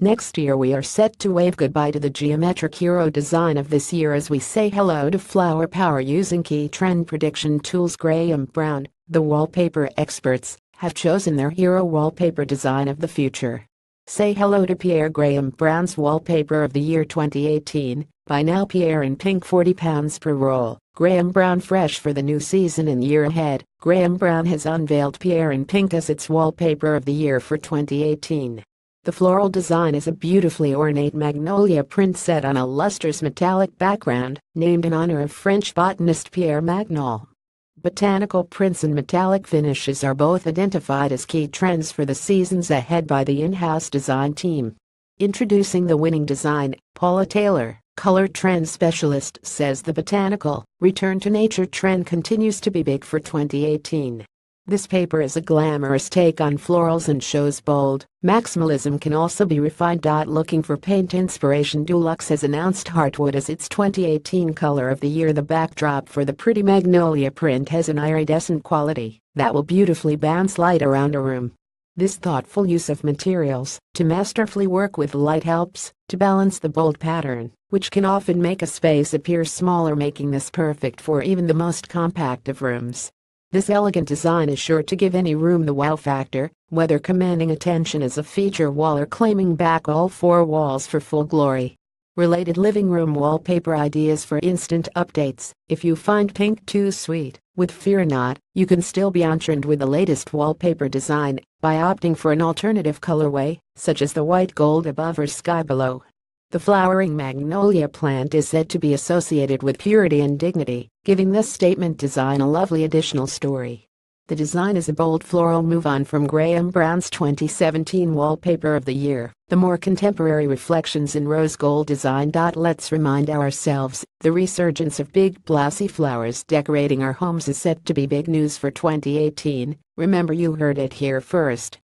Next year we are set to wave goodbye to the geometric hero design of this year as we say hello to flower power using key trend prediction tools Graham Brown, the wallpaper experts, have chosen their hero wallpaper design of the future. Say hello to Pierre Graham Brown's Wallpaper of the Year 2018, by now Pierre in pink £40 per roll, Graham Brown fresh for the new season and year ahead, Graham Brown has unveiled Pierre in pink as its Wallpaper of the Year for 2018. The floral design is a beautifully ornate magnolia print set on a lustrous metallic background, named in honor of French botanist Pierre Magnol. Botanical prints and metallic finishes are both identified as key trends for the seasons ahead by the in-house design team. Introducing the winning design, Paula Taylor, color trend specialist says the botanical return to nature trend continues to be big for 2018. This paper is a glamorous take on florals and shows bold. Maximalism can also be refined. Looking for paint inspiration Dulux has announced Heartwood as its 2018 color of the year. The backdrop for the pretty magnolia print has an iridescent quality that will beautifully bounce light around a room. This thoughtful use of materials to masterfully work with light helps to balance the bold pattern, which can often make a space appear smaller making this perfect for even the most compact of rooms. This elegant design is sure to give any room the wow factor, whether commanding attention as a feature wall or claiming back all four walls for full glory. Related living room wallpaper ideas for instant updates. If you find pink too sweet, with Fear Not, you can still be on trend with the latest wallpaper design by opting for an alternative colorway, such as the white gold above or sky below. The flowering magnolia plant is said to be associated with purity and dignity, giving this statement design a lovely additional story. The design is a bold floral move on from Graham Brown's 2017 Wallpaper of the Year, the more contemporary reflections in rose gold design. Let's remind ourselves, the resurgence of big blossy flowers decorating our homes is set to be big news for 2018. Remember you heard it here first.